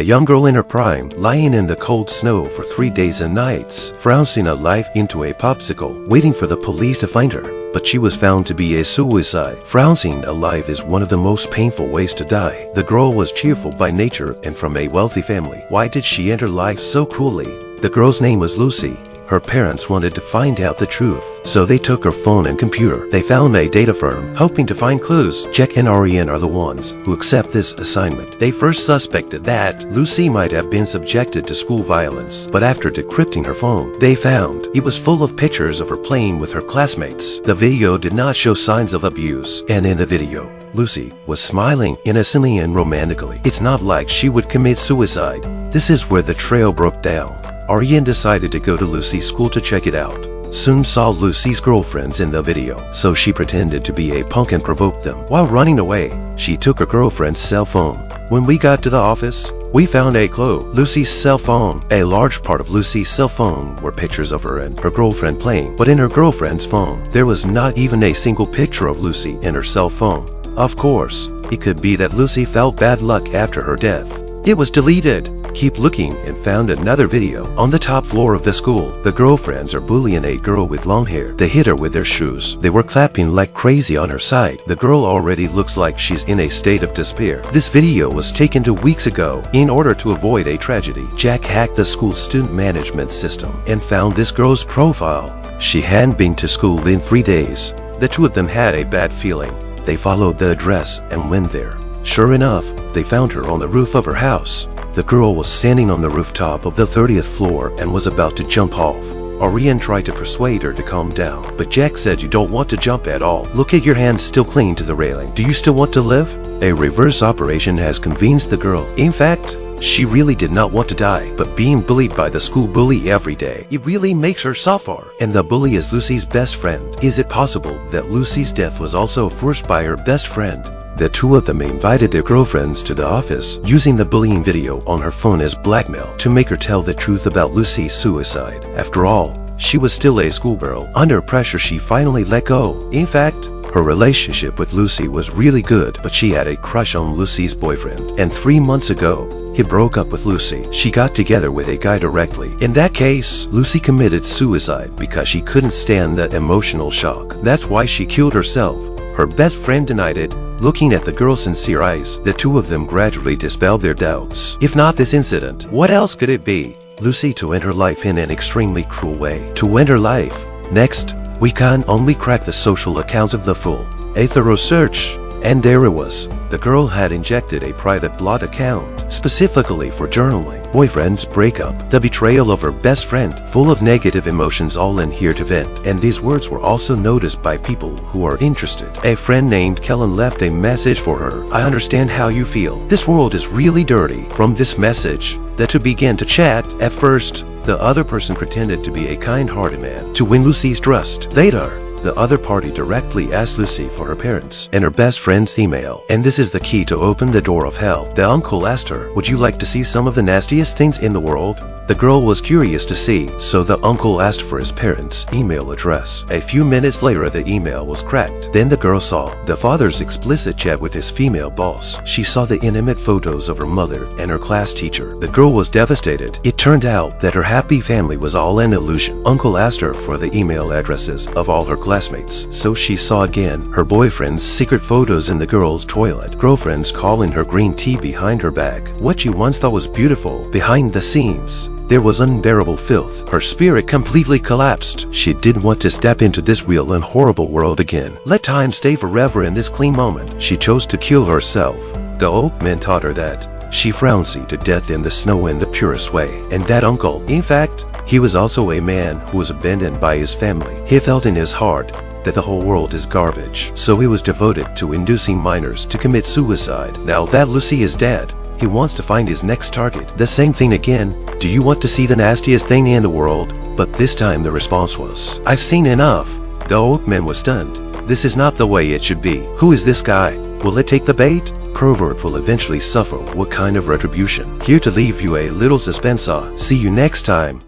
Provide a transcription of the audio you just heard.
A young girl in her prime, lying in the cold snow for three days and nights, frowning a life into a popsicle, waiting for the police to find her. But she was found to be a suicide. Frowning alive is one of the most painful ways to die. The girl was cheerful by nature and from a wealthy family. Why did she enter life so cruelly? The girl's name was Lucy. Her parents wanted to find out the truth, so they took her phone and computer. They found a data firm, hoping to find clues. Jack and Ariane are the ones who accept this assignment. They first suspected that Lucy might have been subjected to school violence, but after decrypting her phone, they found it was full of pictures of her playing with her classmates. The video did not show signs of abuse, and in the video, Lucy was smiling innocently and romantically. It's not like she would commit suicide. This is where the trail broke down. Ariane decided to go to Lucy's school to check it out. Soon saw Lucy's girlfriends in the video, so she pretended to be a punk and provoked them. While running away, she took her girlfriend's cell phone. When we got to the office, we found a clue. Lucy's cell phone. A large part of Lucy's cell phone were pictures of her and her girlfriend playing, but in her girlfriend's phone, there was not even a single picture of Lucy in her cell phone. Of course, it could be that Lucy felt bad luck after her death. It was deleted. Keep looking and found another video. On the top floor of the school, the girlfriends are bullying a girl with long hair. They hit her with their shoes. They were clapping like crazy on her side. The girl already looks like she's in a state of despair. This video was taken two weeks ago. In order to avoid a tragedy, Jack hacked the school's student management system and found this girl's profile. She hadn't been to school in three days. The two of them had a bad feeling. They followed the address and went there. Sure enough, they found her on the roof of her house. The girl was standing on the rooftop of the 30th floor and was about to jump off. Ariane tried to persuade her to calm down, but Jack said you don't want to jump at all. Look at your hands still clinging to the railing. Do you still want to live? A reverse operation has convinced the girl. In fact, she really did not want to die, but being bullied by the school bully every day, it really makes her suffer. And the bully is Lucy's best friend. Is it possible that Lucy's death was also forced by her best friend? The two of them invited their girlfriends to the office, using the bullying video on her phone as blackmail to make her tell the truth about Lucy's suicide. After all, she was still a schoolgirl. Under pressure, she finally let go. In fact, her relationship with Lucy was really good, but she had a crush on Lucy's boyfriend. And three months ago, he broke up with Lucy. She got together with a guy directly. In that case, Lucy committed suicide because she couldn't stand the emotional shock. That's why she killed herself. Her best friend denied it, Looking at the girl's sincere eyes, the two of them gradually dispelled their doubts. If not this incident, what else could it be? Lucy to end her life in an extremely cruel way. To end her life. Next, we can only crack the social accounts of the fool. A thorough search, and there it was. The girl had injected a private blog account, specifically for journaling. Boyfriend's breakup, the betrayal of her best friend, full of negative emotions all in here to vent. And these words were also noticed by people who are interested. A friend named Kellen left a message for her. I understand how you feel. This world is really dirty. From this message, that to begin to chat, at first, the other person pretended to be a kind-hearted man to win Lucy's trust. Later, the other party directly asked Lucy for her parents and her best friend's email. And this is the key to open the door of hell. The uncle asked her, would you like to see some of the nastiest things in the world? The girl was curious to see, so the uncle asked for his parents' email address. A few minutes later, the email was cracked. Then the girl saw the father's explicit chat with his female boss. She saw the intimate photos of her mother and her class teacher. The girl was devastated. It turned out that her happy family was all an illusion. Uncle asked her for the email addresses of all her classmates, so she saw again her boyfriend's secret photos in the girl's toilet, girlfriends calling her green tea behind her back. What she once thought was beautiful behind the scenes there was unbearable filth. Her spirit completely collapsed. She didn't want to step into this real and horrible world again. Let time stay forever in this clean moment. She chose to kill herself. The old man taught her that. She frowns to death in the snow in the purest way. And that uncle, in fact, he was also a man who was abandoned by his family. He felt in his heart that the whole world is garbage. So he was devoted to inducing minors to commit suicide. Now that Lucy is dead, he wants to find his next target. The same thing again. Do you want to see the nastiest thing in the world? But this time the response was, I've seen enough. The old man was stunned. This is not the way it should be. Who is this guy? Will it take the bait? Pervert will eventually suffer what kind of retribution? Here to leave you a little suspense. See you next time.